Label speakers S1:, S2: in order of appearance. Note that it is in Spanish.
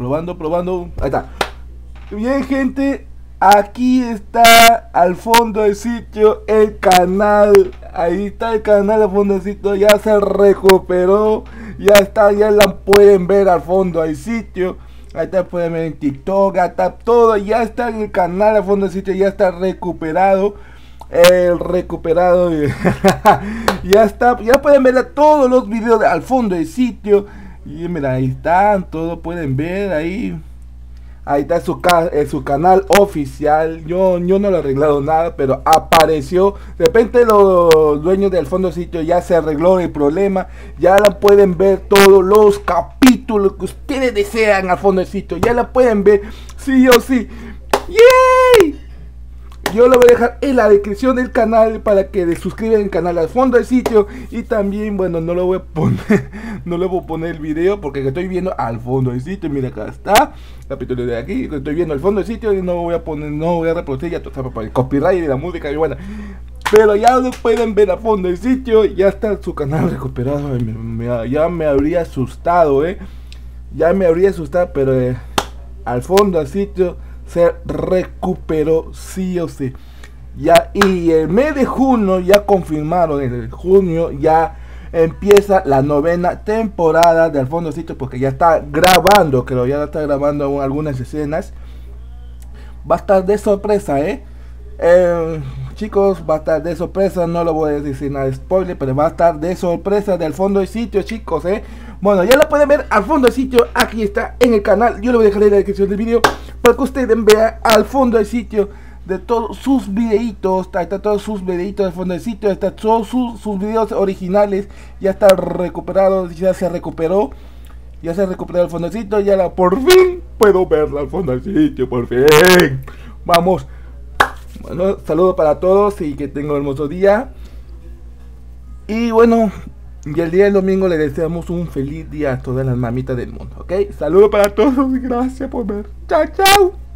S1: probando, probando. Ahí está. Bien, gente. Aquí está al fondo del sitio el canal. Ahí está el canal al fondo del sitio. Ya se recuperó. Ya está, ya la pueden ver al fondo del sitio. Ahí está, pueden ver en TikTok, está todo. Ya está en el canal al fondo del sitio. Ya está recuperado. El recuperado. ya está. Ya pueden ver todos los videos al fondo del sitio. Y mira, ahí están. Todo pueden ver ahí. Ahí está su, eh, su canal oficial. Yo, yo no lo he arreglado nada, pero apareció. De repente los dueños del fondo sitio ya se arregló el problema. Ya la pueden ver todos los capítulos que ustedes desean al fondo sitio. Ya la pueden ver sí o sí. ¡Yay! Yo lo voy a dejar en la descripción del canal para que le suscriban el canal al fondo del sitio. Y también, bueno, no lo voy a poner, no le voy a poner el video porque estoy viendo al fondo del sitio. Mira, acá está, capítulo de aquí, estoy viendo al fondo del sitio y no voy a poner, no voy a reproducir ya sabes, para el copyright de la música y bueno. Pero ya lo pueden ver al fondo del sitio, ya está su canal recuperado. ya me habría asustado, eh. Ya me habría asustado, pero eh, al fondo del sitio se recuperó sí o sí. Ya, y el mes de junio ya confirmaron, el junio ya empieza la novena temporada de Al Sitio porque ya está grabando, creo, ya está grabando algunas escenas. Va a estar de sorpresa, ¿eh? ¿eh? chicos, va a estar de sorpresa, no lo voy a decir nada de spoiler, pero va a estar de sorpresa del fondo del sitio, chicos, ¿eh? Bueno, ya lo pueden ver al fondo sitio, aquí está en el canal, yo lo voy a dejar en la descripción del video para que ustedes vean al fondo del sitio de todos sus videitos, está, está todos sus videitos del fondo del sitio, está todos sus, videos originales, ya está recuperado, ya se recuperó, ya se recuperó el fondo del sitio, ya la por fin puedo verla al fondo del sitio, por fin. Vamos. Bueno, saludos para todos y que tengan un hermoso día. Y bueno, y el día del domingo le deseamos un feliz día a todas las mamitas del mundo, ¿ok? Saludos para todos gracias por ver. Chao, chao.